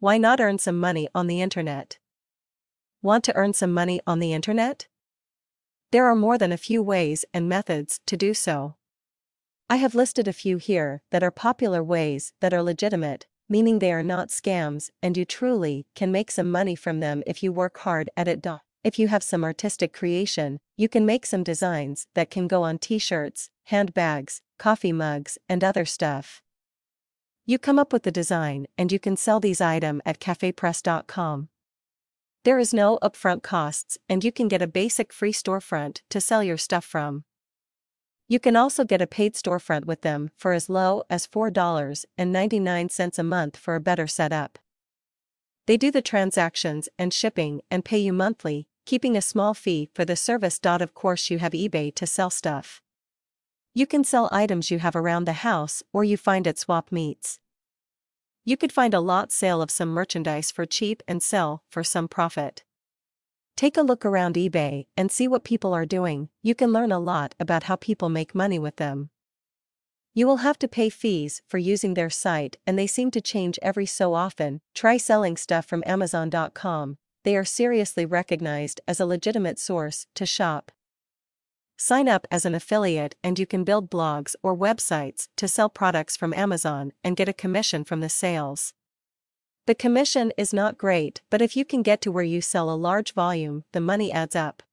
Why not earn some money on the internet? Want to earn some money on the internet? There are more than a few ways and methods to do so. I have listed a few here that are popular ways that are legitimate, meaning they are not scams and you truly can make some money from them if you work hard at it. If you have some artistic creation, you can make some designs that can go on t-shirts, handbags, coffee mugs, and other stuff. You come up with the design and you can sell these items at cafepress.com. There is no upfront costs and you can get a basic free storefront to sell your stuff from. You can also get a paid storefront with them for as low as $4.99 a month for a better setup. They do the transactions and shipping and pay you monthly, keeping a small fee for the service. Of course, you have eBay to sell stuff. You can sell items you have around the house or you find at swap meets. You could find a lot sale of some merchandise for cheap and sell for some profit. Take a look around eBay and see what people are doing, you can learn a lot about how people make money with them. You will have to pay fees for using their site and they seem to change every so often. Try selling stuff from Amazon.com, they are seriously recognized as a legitimate source to shop. Sign up as an affiliate and you can build blogs or websites to sell products from Amazon and get a commission from the sales. The commission is not great, but if you can get to where you sell a large volume, the money adds up.